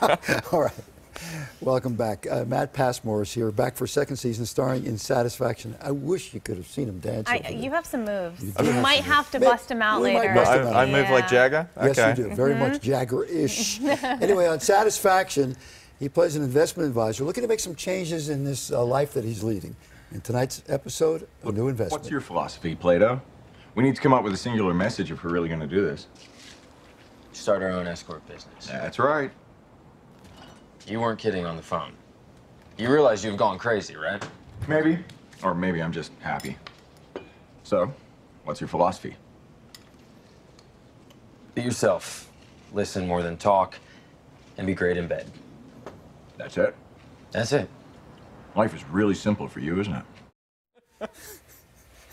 All right. Welcome back. Uh, Matt Passmore is here, back for second season, starring in Satisfaction. I wish you could have seen him dance. I, you have some moves. You, do have might some have to moves. bust him out We might later. bust I, 'em out. I move like Yeah. Jagger? Yes, okay. you do. Very Mm-hmm. much Jagger-ish. anyway, on Satisfaction, he plays an investment advisor looking to make some changes in this uh, life that he's leading. In tonight's episode, a new investment. What's your philosophy, Plato? We need to come up with a singular message if we're really going to do this. Start our own escort business. That's right. You weren't kidding on the phone. You realize you've gone crazy, right? Maybe. Or maybe I'm just happy. So, what's your philosophy? Be yourself. Listen more than talk. And be great in bed. That's it? That's it. Life is really simple for you, isn't it?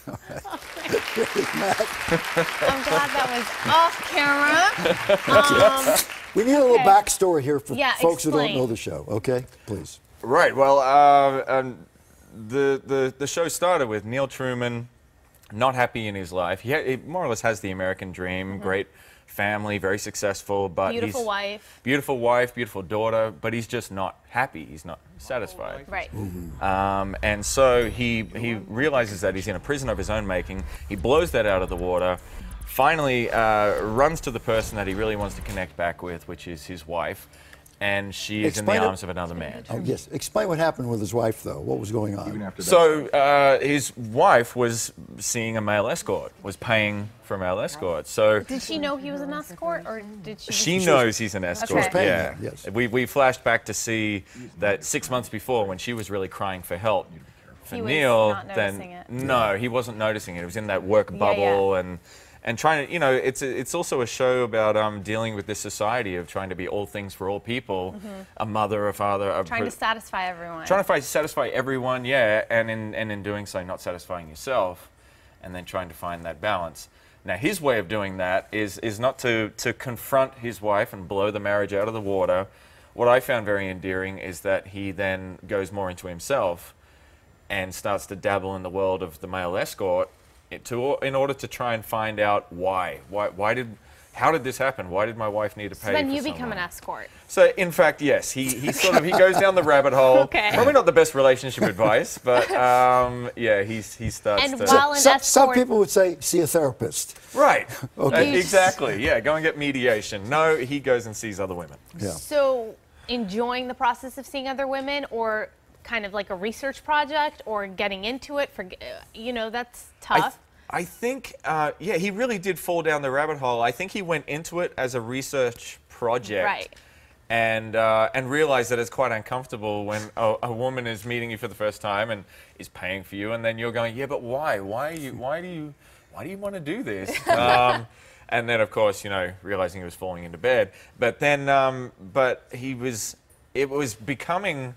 I'm glad that was off camera. Um, We need a little Okay. backstory here for Yeah, folks who don't know the show, okay? Please. Right. Well, uh, um, the, the the show started with Neil Truman, not happy in his life. He, he more or less has the American dream, great family, very successful, but. Beautiful he's, wife. beautiful wife, beautiful daughter, but he's just not happy. He's not satisfied. right. Um, and so he he realizes that he's in a prison of his own making. He blows that out of the water. Finally, uh, runs to the person that he really wants to connect back with, which is his wife, and she is Explain in it. the arms of another man. Oh, yes. Explain what happened with his wife, though. What was going on? Even after that. So uh, his wife was seeing a male escort, was paying for a male escort. So Did she know he was an escort, or did she? she knows he's an escort. was paying yeah. yes. We, we flashed back to see that six months before when she was really crying for help. For He was Neil, not then it. no, he wasn't noticing it. It was in that work Yeah, bubble yeah. and and trying to, you know, it's a, it's also a show about um, dealing with this society of trying to be all things for all people, a mother, a father, a trying to satisfy everyone. trying to satisfy everyone, yeah, and in and in doing so, not satisfying yourself, and then trying to find that balance. Now, his way of doing that is is not to to confront his wife and blow the marriage out of the water. What I found very endearing is that he then goes more into himself and starts to dabble in the world of the male escort to in order to try and find out why why why did how did this happen? Why did my wife need to pay? so then for you become someone? an escort. So in fact, yes, he, he sort of he goes down the rabbit hole. Okay. Probably not the best relationship advice, but um, yeah, he's he starts And to while an some, some people would say, see a therapist. right. Okay. Uh, exactly. Yeah, go and get mediation. No, he goes and sees other women. Yeah. So enjoying the process of seeing other women, or kind of like a research project, or getting into it for, uh, you know, that's I, th- tough. I think, uh, yeah, he really did fall down the rabbit hole. I think he went into it as a research project. Right. And, uh, and realized that it's quite uncomfortable when a, a woman is meeting you for the first time and is paying for you, and then you're going, yeah, but why? Why are you? Why do you? Why do you want to do this? Um, and then, of course, you know, realizing he was falling into bed. But then, um, but he was. It was becoming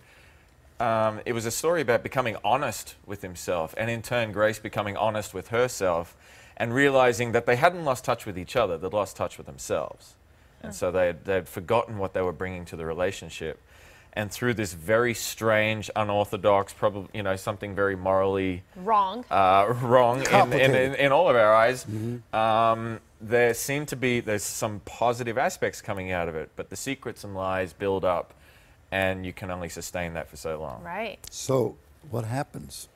um, it was a story about becoming honest with himself, and in turn, Grace becoming honest with herself, and realizing that they hadn't lost touch with each other; they'd lost touch with themselves, and so they had, they'd forgotten what they were bringing to the relationship. And through this very strange, unorthodox, probably you know something very morally Wrong. uh, wrong in, in, in, in all of our eyes. Um, there seem to be there's some positive aspects coming out of it, but the secrets and lies build up, and you can only sustain that for so long. right. So, what happens?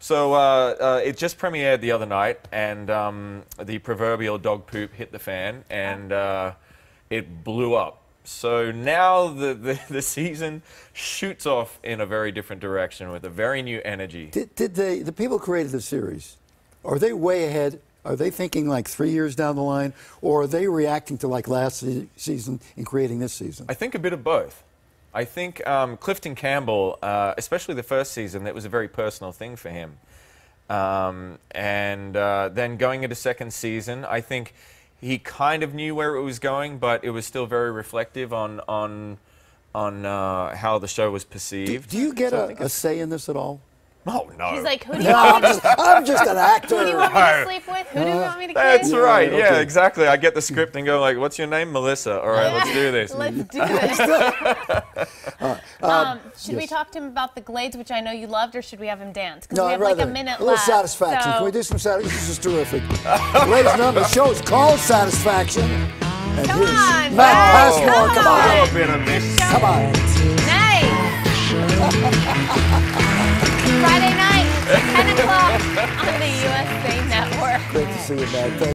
So uh, uh, it just premiered the other night, and um, the proverbial dog poop hit the fan, and uh, it blew up. So now the, the, the season shoots off in a very different direction with a very new energy. Did, did they, the people who created the series, are they way ahead? Are they thinking like three years down the line? Or are they reacting to like last se- season and creating this season? I think a bit of both. I think um, Clifton Campbell, uh, especially the first season, that was a very personal thing for him. Um, and uh, then going into second season, I think he kind of knew where it was going, but it was still very reflective on on on uh, how the show was perceived. do you get So a, a say in this at all? Oh no! He's like, who do you No, want I'm me to, just, I'm just an actor. who do you want me to sleep with? Who do you want me to That's kiss? right. Yeah, okay. exactly. I get the script and go like, "What's your name, Melissa?" All right, let's do this. Let's do this. um, should we talk to him about the Glades, which I know you loved, or should we have him dance? Because No, we I'd have like rather a minute a little left. satisfaction. so- Can we do some satisfaction? This is terrific. Ladies and gentlemen, the show is called Satisfaction. And Come on, Matt Brad, Passmore. Come on. A little bit of. Come on. See you. Thank